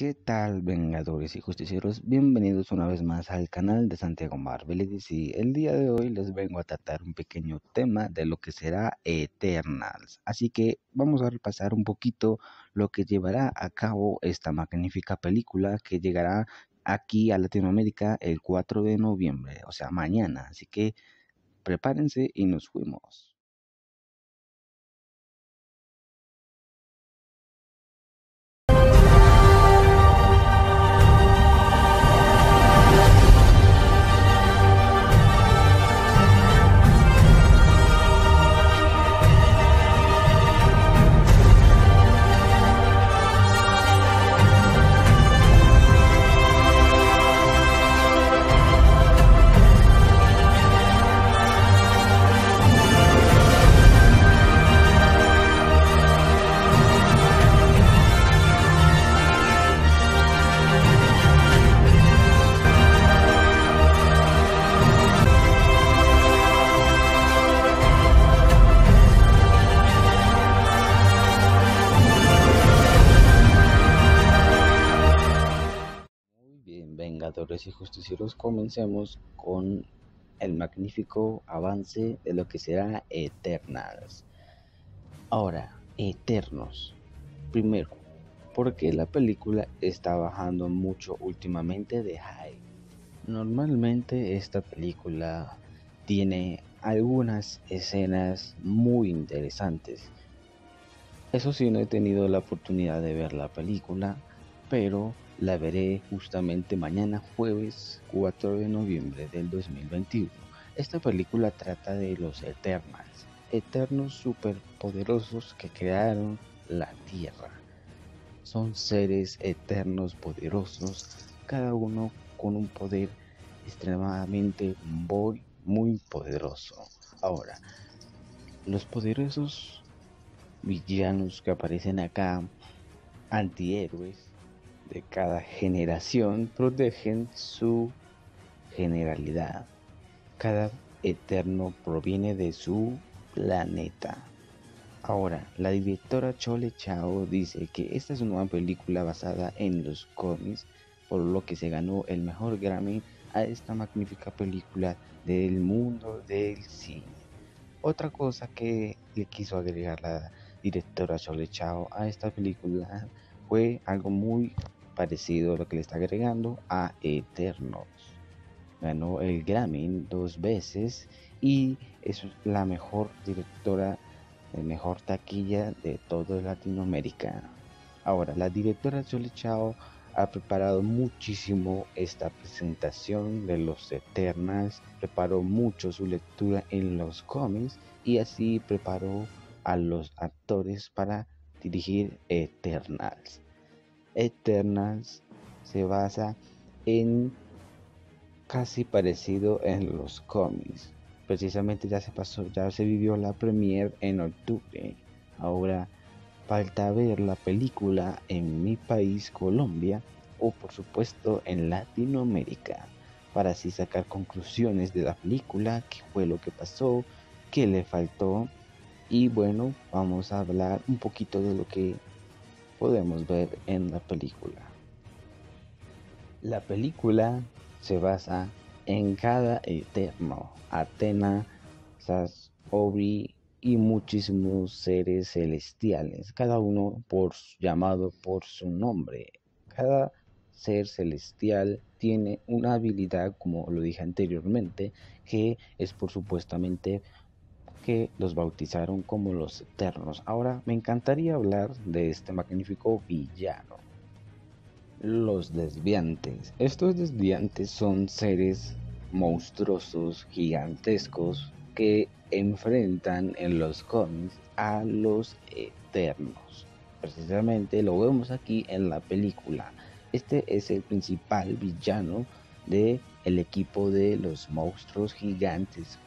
¿Qué tal, Vengadores y Justicieros? Bienvenidos una vez más al canal de Santiago Marvel. Y el día de hoy les vengo a tratar un pequeño tema de lo que será Eternals. Así que vamos a repasar un poquito lo que llevará a cabo esta magnífica película que llegará aquí a Latinoamérica el 4 de noviembre, o sea, mañana. Así que prepárense y nos fuimos. Y Justicieros, comencemos con el magnífico avance de lo que será Eternals. Ahora, Eternos. Primero, porque la película está bajando mucho últimamente de high. Normalmente esta película tiene algunas escenas muy interesantes. Eso sí, no he tenido la oportunidad de ver la película, pero la veré justamente mañana jueves 4 de noviembre del 2021. Esta película trata de los Eternals, eternos superpoderosos que crearon la Tierra. Son seres eternos poderosos, cada uno con un poder extremadamente muy, poderoso. Ahora, los poderosos villanos que aparecen acá, antihéroes, de cada generación protegen su generalidad. Cada eterno proviene de su planeta. Ahora, la directora Chole Chao dice que esta es una película basada en los cómics, por lo que se ganó el mejor Grammy a esta magnífica película del mundo del cine. Otra cosa que le quiso agregar la directora Chole Chao a esta película fue algo muy parecido a lo que le está agregando a Eternos. Ganó el Grammy dos veces y es la mejor directora, de mejor taquilla de toda Latinoamérica. Ahora, la directora Jolie Chao ha preparado muchísimo esta presentación de los Eternals, preparó mucho su lectura en los cómics y así preparó a los actores para dirigir Eternals. Eternals se basa en casi parecido en los cómics. Precisamente ya se pasó, ya se vivió la premiere en octubre. Ahora falta ver la película en mi país, Colombia, o por supuesto en Latinoamérica, para así sacar conclusiones de la película, qué fue lo que pasó, qué le faltó. Y bueno, vamos a hablar un poquito de lo que podemos ver en la película. La película se basa en cada eterno, Atena, Sas, Obi y muchísimos seres celestiales, cada uno por llamado por su nombre. Cada ser celestial tiene una habilidad, como lo dije anteriormente, que es por supuestamente los bautizaron como los Eternos. Ahora me encantaría hablar de este magnífico villano. Los desviantes. Estos desviantes son seres monstruosos, gigantescos, que enfrentan en los cómics a los Eternos. Precisamente lo vemos aquí en la película. Este es el principal villano de el equipo de los monstruos gigantes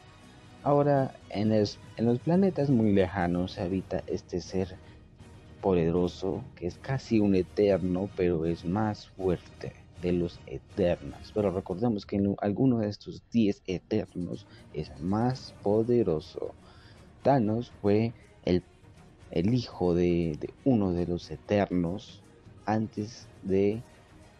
Ahora, en, los planetas muy lejanos habita este ser poderoso que es casi un eterno, pero es más fuerte de los eternos. Pero recordemos que en alguno de estos 10 eternos es más poderoso. Thanos fue el, hijo de, de, uno de los eternos antes de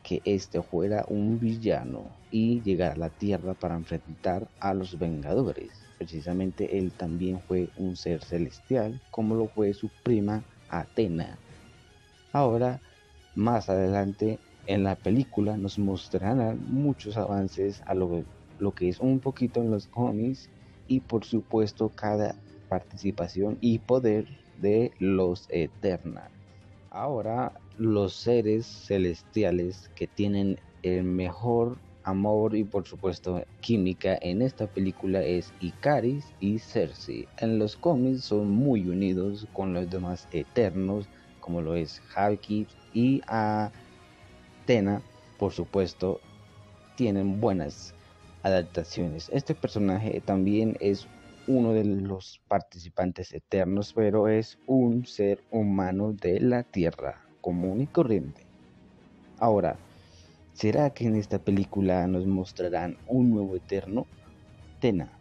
que este fuera un villano y llegara a la Tierra para enfrentar a los Vengadores. Precisamente él también fue un ser celestial, como lo fue su prima Atena. Ahora, más adelante en la película nos mostrarán muchos avances a lo, que es un poquito en los cómics y por supuesto cada participación y poder de los Eternals. Ahora los seres celestiales que tienen el mejor amor y por supuesto química en esta película es Icaris y Cersei. En los cómics son muy unidos con los demás eternos como lo es Halkid y Atena, por supuesto, tienen buenas adaptaciones. Este personaje también es uno de los participantes eternos, pero es un ser humano de la Tierra, común y corriente. Ahora, ¿será que en esta película nos mostrarán un nuevo eterno? Tena,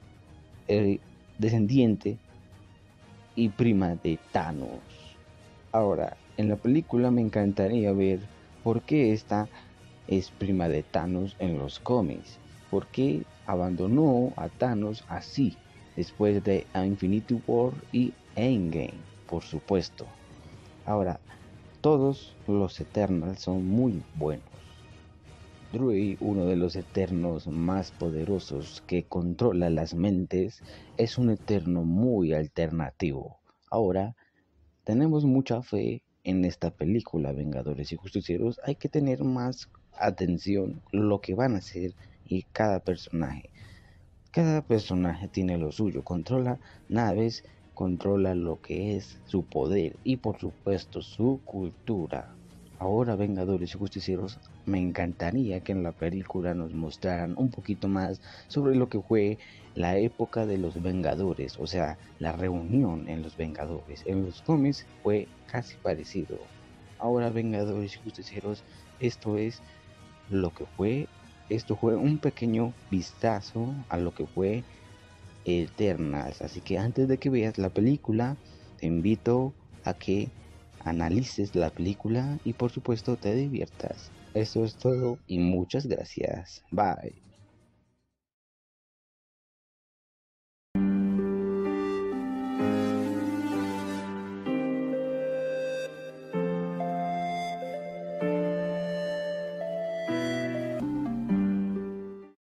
el descendiente y prima de Thanos. Ahora, en la película me encantaría ver por qué esta es prima de Thanos en los cómics. ¿Por qué abandonó a Thanos así? después de Infinity War y Endgame, por supuesto. Ahora, todos los Eternals son muy buenos. Druid, uno de los Eternos más poderosos que controla las mentes, es un Eterno muy alternativo. Ahora, tenemos mucha fe en esta película, Vengadores y Justicieros. Hay que tener más atención lo que van a hacer y cada personaje. Cada personaje tiene lo suyo, controla naves, controla lo que es su poder y por supuesto su cultura. Ahora Vengadores y Justicieros, me encantaría que en la película nos mostraran un poquito más sobre lo que fue la época de los Vengadores, o sea, la reunión en los Vengadores. En los cómics fue casi parecido. Ahora Vengadores y Justicieros, esto es lo que fue esto fue un pequeño vistazo a lo que fue Eternals. Así que antes de que veas la película, te invito a que analices la película y por supuesto te diviertas. Eso es todo y muchas gracias. Bye.